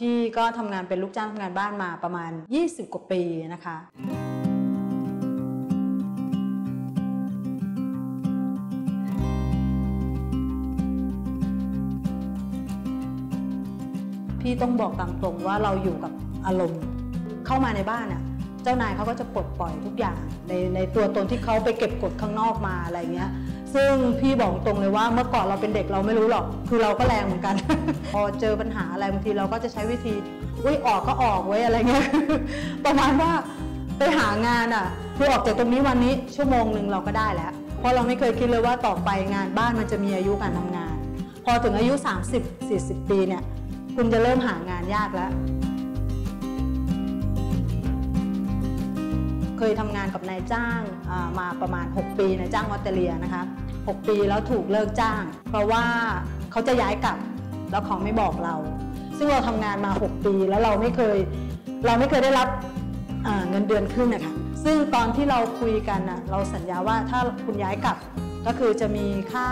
พี่ก็ทำงานเป็นลูกจ้างทำงานบ้านมาประมาณ 20 กว่าปีนะคะ พี่ต้องบอกตามตรงว่าเราอยู่กับอารมณ์เข้ามาในบ้านอะ เจ้านายเขาก็จะปลดปล่อยทุกอย่าง ในในตัวตนที่เขาไปเก็บกดข้างนอกมาอะไรเงี้ยซึ่งพี่บอกตรงเลยว่าเมื่อก่อนเราเป็นเด็กเราไม่รู้หรอก คือเราก็แรงเหมือนกัน พอเจอปัญหาอะไรบางทีเราก็จะใช้วิธีอุ้ยออกก็ออกไว้อะไรเงี้ยประมาณว่าไปหางานอะคือออกจากตรงนี้วันนี้ชั่วโมงหนึ่งเราก็ได้แล้ว เพราะเราไม่เคยคิดเลยว่าต่อไปงานบ้านมันจะมีอายุการทำงาน พอถึงอายุ 30-40 ปีเนี่ย คุณจะเริ่มหางานยากแล้ว เคยทำงานกับนายจ้างมาประมาณ 6 ปีนายจ้างออสเตรเลียนะคะ6ปีแล้วถูกเลิกจ้าง เพราะว่าเขาจะย้ายกลับแล้วเขาไม่บอกเรา ซึ่งเราทำงานมา 6 ปีแล้วเราไม่เคยเราไม่เคยได้รับเงินเดือนขึ้นนะคะซึ่งตอนที่เราคุยกันนะเราสัญญาว่าถ้าคุณย้ายกลับก็คือจะมีค่า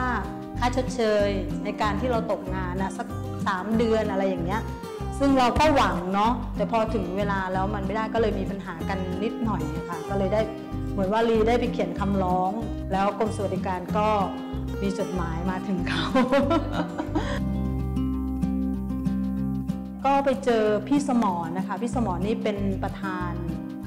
ค่าชดเชยในการที่เราตกงานนะสัก 3 เดือนอะไรอย่างเงี้ย ซึ่งเราก็หวังเนาะแต่พอถึงเวลาแล้วมันไม่ได้ก็เลยมีปัญหากันนิดหน่อยค่ะ ก็เลยได้เหมือนว่าลีได้ไปเขียนคำร้อง แล้วกรมสวัสดิการก็มีจดหมายมาถึงเขา ก็ไปเจอพี่สมอนะคะ พี่สมอนี่เป็นประธาน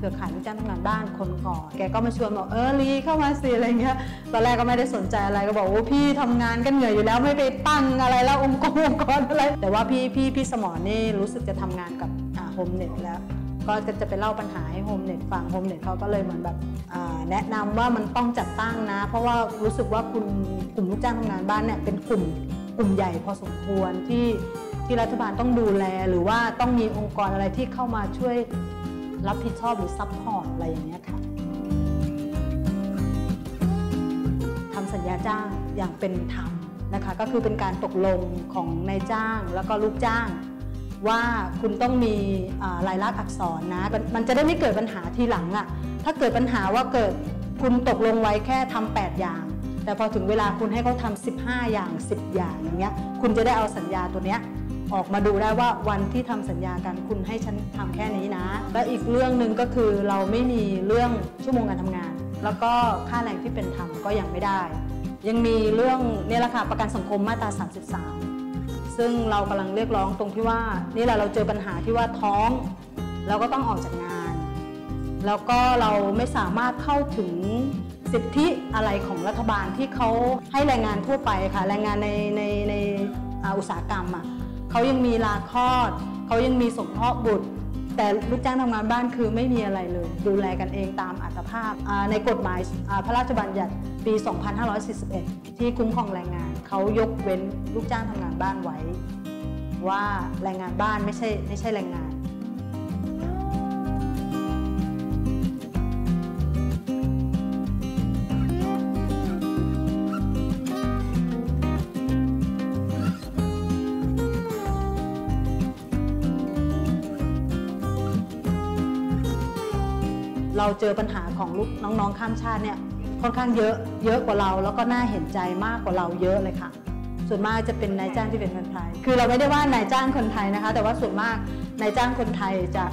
รือข่ายลูกจ้างทำงานบ้านคนก่อนแกก็มาชวนบอกเออลีเข้ามาสิอะไรเงี้ยตอนแรกก็ไม่ได้สนใจอะไรก็บอกว่าพี่ทำงานกันเหนื่อยอยู่แล้วไม่ไปตั้งอะไรแล้วองค์กรองค์กรอะไร แต่ว่าพี่พี่พี่สมรนี่รู้สึกจะทำงานกับโฮมเน็ตแล้วก็จะไปเล่าปัญหาให้โฮมเน็ตฟังโฮมเน็ตเขาก็เลยเหมือนแบบแนะนำว่ามันต้องจัดตั้งนะ เพราะว่ารู้สึกว่าคุณกลุ่มลูกจ้างทำงานบ้านเนี่ยเป็นกลุ่มกลุ่มใหญ่พอสมควรที่ที่รัฐบาลต้องดูแล หรือว่าต้องมีองค์กรอะไรที่เข้ามาช่วย รับผิดชอบหรือ support อะไรอย่างเงี้ยค่ะทำสัญญาจ้างอย่างเป็นธรรมนะคะก็คือเป็นการตกลงของนายจ้างแล้วก็ลูกจ้าง ว่าคุณต้องมีลายลักษณ์อักษรนะมันจะได้ไม่เกิดปัญหาทีหลังอะ่ะถ้าเกิดปัญหาว่าเกิดคุณตกลงไว้แค่ทำ8อย่าง แต่พอถึงเวลาคุณให้เขาทำ15 อย่าง 10 อย่างอย่างเงี้ยคุณจะได้เอาสัญญาตัวเนี้ย ออกมาดูได้ว่าวันที่ทำสัญญากันคุณให้ฉันทำแค่นี้นะ และอีกเรื่องหนึ่งก็คือเราไม่มีเรื่องชั่วโมงการทำงาน แล้วก็ค่าแรงที่เป็นธรรมก็ยังไม่ได้ ยังมีเรื่องเนี่ยแหละค่ะประกันสังคมมาตรา 33 ซึ่งเรากำลังเรียกร้องตรงที่ว่านี่แหละเราเจอปัญหาที่ว่าท้องเราก็ต้องออกจากงาน แล้วก็เราไม่สามารถเข้าถึงสิทธิอะไรของรัฐบาลที่เขาให้แรงงานทั่วไปค่ะแรงงานในในในอุตสาหกรรมอะ เขายังมีลาคลอด เขายังมีสมทบบุตร แต่ลูกจ้างทำงานบ้านคือไม่มีอะไรเลย ดูแลกันเองตามอัตภาพในกฎหมายพระราชบัญญัติปี 2541 ที่คุ้มครองแรงงาน เขายกเว้นลูกจ้างทำงานบ้านไว้ ว่าแรงงานบ้านไม่ใช่ไม่ใช่แรงงาน เราเจอปัญหาของลูกน้องๆข้ามชาติเนี่ยค่อนข้างเยอะเยอะกว่าเรา แล้วก็น่าเห็นใจมากกว่าเราเยอะเลยค่ะ ส่วนมากจะเป็นนายจ้างที่เป็นคนไทย คือเราไม่ได้ว่านายจ้างคนไทยนะคะ แต่ว่าส่วนมากนายจ้างคนไทยจะ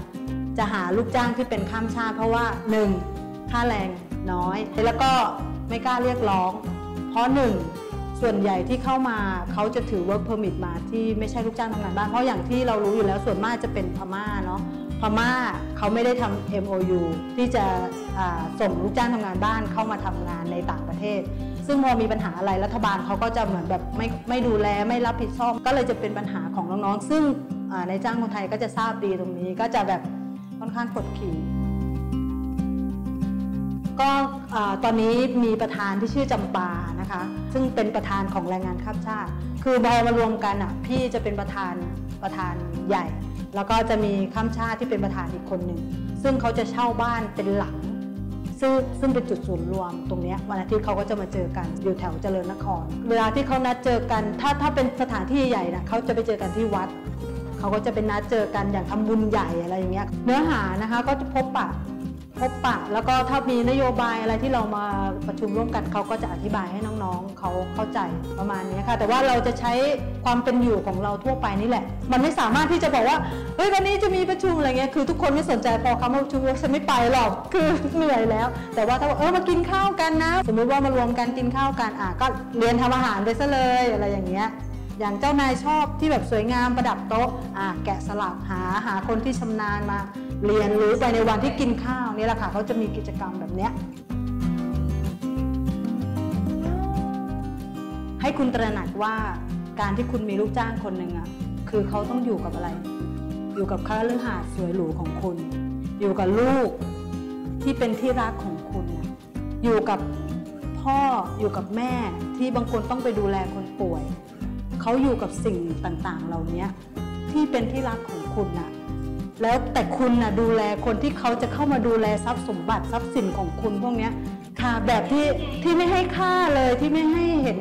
จะหาลูกจ้างที่เป็นข้ามชาติ เพราะว่าหนึ่งค่าแรงน้อย แล้วก็ไม่กล้าเรียกร้อง เพราะหนึ่งส่วนใหญ่ที่เข้ามาเขาจะถือ work permit มาที่ไม่ใช่ลูกจ้างทำงานบ้านเพราะอย่างที่เรารู้อยู่แล้วส่วนมากจะเป็นพม่าเนาะ พม่าเขาไม่ได้ทำ MOU ที่จะส่งลูกจ้างทำงานบ้านเข้ามาทำงานในต่างประเทศ ซึ่งพอมีปัญหาอะไรรัฐบาลเขาก็จะเหมือนแบบไม่ไม่ดูแลไม่รับผิดชอบ ก็เลยจะเป็นปัญหาของน้องๆ ซึ่งในจ้างคนไทยก็จะทราบดีตรงนี้ก็จะแบบค่อนข้างกดขี่ก็ตอนนี้มีประธานที่ชื่อจำปานะคะ ซึ่งเป็นประธานของแรงงานข้ามชาติ คือพอมารวมกันอะพี่จะเป็นประธานประธานใหญ่ แล้วก็จะมีข้ามชาติที่เป็นประธานอีกคนหนึ่ง ซึ่งเขาจะเช่าบ้านเป็นหลัง ซึ่งซึ่งเป็นจุดศูนย์รวมตรงนี้วันอาทิตย์เขาก็จะมาเจอกันอยู่แถวเจริญนคร เวลาที่เขานัดเจอกัน ถ้าถ้าเป็นสถานที่ใหญ่นะเขาจะไปเจอกันที่วัด เขาก็จะเป็นนัดเจอกันอย่างทำบุญใหญ่อะไรอย่างเงี้ย เนื้อหานะคะก็จะพบปะ พบปะแล้วก็ถ้ามีนโยบายอะไรที่เรามาประชุมร่วมกันเขาก็จะอธิบายให้น้องๆเขาเข้าใจประมาณนี้ค่ะ แต่ว่าเราจะใช้ความเป็นอยู่ของเราทั่วไปนี่แหละ มันไม่สามารถที่จะบอกว่าเฮ้ยวันนี้จะมีประชุมอะไรเงี้ยคือทุกคนไม่สนใจพอเขามาประชุมฉันไม่ไปหรอกคือเหนื่อยแล้ว แต่ว่าถ้าเออมากินข้าวกันนะ สมมุติว่ามารวมกันกินข้าวกันอะก็เรียนทำอาหารไปซะเลยอะไรอย่างเงี้ยอย่างเจ้านายชอบที่แบบสวยงามประดับโต๊ะอะแกะสลักหาหาคนที่ชำนาญมา เรียนรู้ไปในวันที่กินข้าวนี่แหละค่ะเขาจะมีกิจกรรมแบบเนี้ยให้คุณตระหนักว่าการที่คุณมีลูกจ้างคนหนึ่งอะคือเขาต้องอยู่กับอะไร อยู่กับข้าเลือหาสวยหรูของคุณ อยู่กับลูกที่เป็นที่รักของคุณนะอยู่กับพ่ออยู่กับแม่ที่บางคนต้องไปดูแลคนป่วย เขาอยู่กับสิ่งต่างๆ เหล่านี้ที่เป็นที่รักของคุณน่ะ แล้วแต่คุณน่ะดูแลคนที่เขาจะเข้ามาดูแลทรัพย์สมบัติทรัพย์สินของคุณพวกเนี้ยค่ะแบบที่ที่ไม่ให้ค่าเลยที่ไม่ให้เห็น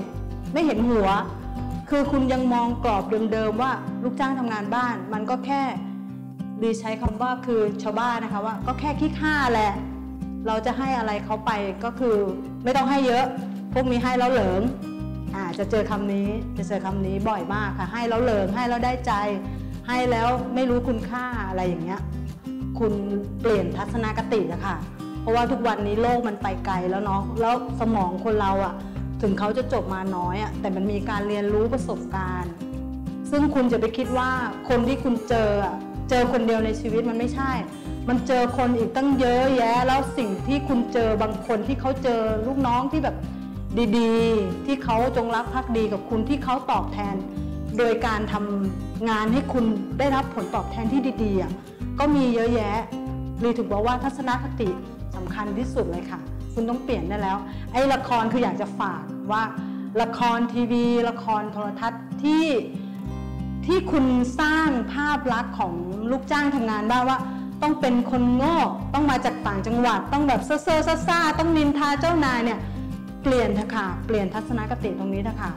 ไม่เห็นหัว คือคุณยังมองกรอบเดิมๆว่าลูกจ้างทำงานบ้าน มันก็แค่ดีใช้คำว่าคือชาวบ้านนะคะว่าก็แค่ขี้ข้าแหละเราจะให้อะไรเขาไปก็คือไม่ต้องให้เยอะ พวกนี้ให้แล้วเหลิงอ่าจะเจอคำนี้จะเจอคำนี้บ่อยมากค่ะ ให้แล้วเหลิงให้แล้วได้ใจ ให้แล้วไม่รู้คุณค่าอะไรอย่างเงี้ย คุณเปลี่ยนทัศนคติอะค่ะ เพราะว่าทุกวันนี้โลกมันไปไกลแล้วเนาะ แล้วสมองคนเราอะถึงเขาจะจบมาน้อยอะแต่มันมีการเรียนรู้ประสบการณ์ ซึ่งคุณจะไปคิดว่าคนที่คุณเจออะเจอคนเดียวในชีวิตมันไม่ใช่ มันเจอคนอีกตั้งเยอะแยะ แล้วสิ่งที่คุณเจอบางคนที่เขาเจอลูกน้องที่แบบดีๆ ที่เขาจงรักภักดีกับคุณที่เขาตอบแทน โดยการทำงานให้คุณได้รับผลตอบแทนที่ดีๆก็มีเยอะแยะรีถึงบอกว่าทัศนคติสำคัญที่สุดเลยค่ะ คุณต้องเปลี่ยนได้แล้ว ไอ้ละครคืออยากจะฝากว่าละครทีวี ละครโทรทัศน์ที่ที่คุณสร้างภาพลักษณ์ของลูกจ้างทำงานบ้างว่าต้องเป็นคนโง่ต้องมาจากต่างจังหวัด ต้องแบบเซ่อเซ่อซาซ่าต้องนินทาเจ้านายเนี่ยเปลี่ยนเถอะค่ะ เปลี่ยนทัศนคติตรงนี้เถอะค่ะ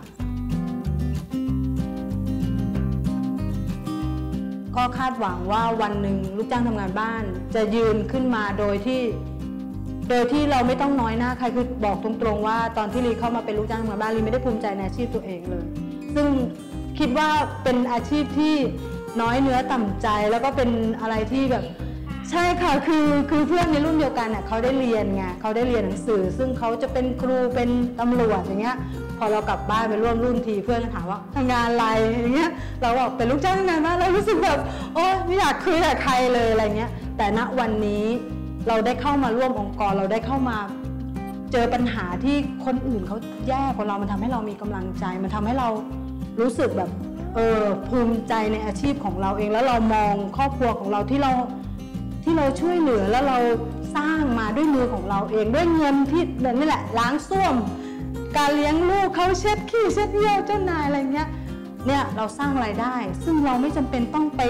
ก็คาดหวังว่าวันหนึ่งลูกจ้างทำงานบ้าน จะยืนขึ้นมาโดยที่ โดยที่เราไม่ต้องน้อยหน้าใครคือบอกตรงๆว่าตอนที่ลีเข้ามาเป็นลูกจ้างทำงานบ้านลีไม่ได้ภูมิใจในอาชีพตัวเองเลย ซึ่งคิดว่าเป็นอาชีพที่น้อยเนื้อต่ำใจแล้วก็เป็นอะไรที่แบบ ใช่ค่ะคือคือเพื่อนในรุ่นเดียวกันเน่ยเขาได้เรียนไงเขาได้เรียนหนังสือ ซึ่งเขาจะเป็นครูเป็นตำรวจอย่างเงี้ย พอเรากลับบ้านไปร่วมรุ่นทีเพื่อนก็ถามว่าทำงานอะไรอย่างเงี้ยเราบอกเป็นลูกจ้างทำงานบ้านเรารู้สึกแบบโอ๊ยไม่อยากคุยกับใครเลยอะไรเงี้ย แต่ณวันนี้เราได้เข้ามาร่วมองค์กรเราได้เข้ามาเจอปัญหาที่คนอื่นเขาแย่กว่าเรามันทำให้เรามีกำลังใจ มันทำให้เรารู้สึกแบบเออภูมิใจในอาชีพของเราเองแล้วเรามองครอบครัวของเราที่เรา ที่เราช่วยเหลือแล้วเราสร้างมาด้วยมือของเราเองด้วยเงินที่แบบนี่แหละล้างส้วม การเลี้ยงลูกเขาเช็ดขี้เช็ดเยี่ยวเจ้านายอะไรเงี้ยเนี่ยเราสร้างรายได้ ซึ่งเราไม่จำเป็นต้องไป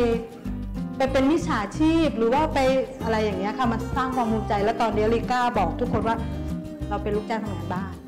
ไปเป็นมิจฉาชีพ หรือว่าไปอะไรอย่างเงี้ยค่ะมันสร้างความภูมิใจ และตอนนี้ลิก้าบอกทุกคนว่าเราเป็นลูกจ้างทำงานบ้าน